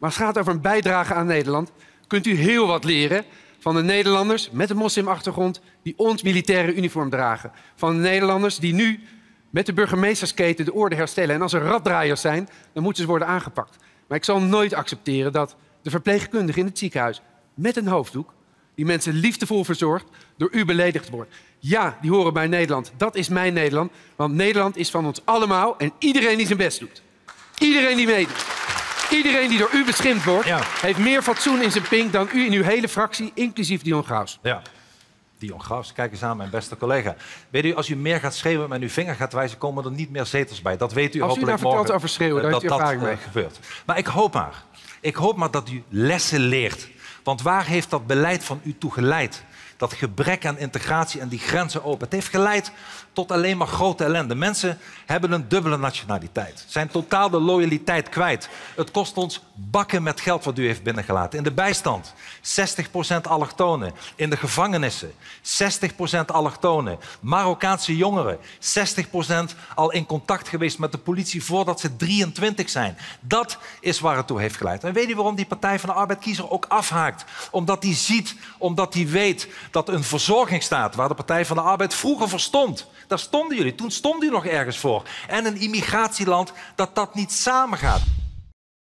Maar als het gaat over een bijdrage aan Nederland, kunt u heel wat leren van de Nederlanders met een moslimachtergrond die ons militaire uniform dragen. Van de Nederlanders die nu met de burgemeestersketen de orde herstellen. En als er raddraaiers zijn, dan moeten ze worden aangepakt. Maar ik zal nooit accepteren dat de verpleegkundige in het ziekenhuis met een hoofddoek, die mensen liefdevol verzorgt, door u beledigd wordt. Ja, die horen bij Nederland. Dat is mijn Nederland. Want Nederland is van ons allemaal en iedereen die zijn best doet. Iedereen die meedoet. Iedereen die door u beschimpt wordt, Ja. heeft meer fatsoen in zijn pink dan u in uw hele fractie, inclusief Dion Graus. Ja. Dion Graus, kijk eens aan, mijn beste collega. Weet u, als u meer gaat schreeuwen en met uw vinger gaat wijzen, komen er niet meer zetels bij. Dat weet u Als u hopelijk nou vertelt morgen. over schreeuwen, eh, daar dat dat, mee. eh, gebeurt. Maar ik hoop maar. Ik hoop maar dat u lessen leert. Want waar heeft dat beleid van u toe geleid? Dat gebrek aan integratie en die grenzen open. Het heeft geleid tot alleen maar grote ellende. Mensen hebben een dubbele nationaliteit. Zijn totaal de loyaliteit kwijt. Het kost ons bakken met geld wat u heeft binnengelaten. In de bijstand 60% allochtonen. In de gevangenissen 60% allochtonen. Marokkaanse jongeren 60% al in contact geweest met de politie voordat ze 23 zijn. Dat is waar het toe heeft geleid. En weet u waarom die Partij van de Arbeid-kiezer ook afhaakt? Omdat hij ziet, omdat hij weet dat een verzorgingsstaat waar de Partij van de Arbeid vroeger voor stond, daar stonden jullie, toen stonden jullie nog ergens voor. En een immigratieland, dat dat niet samengaat.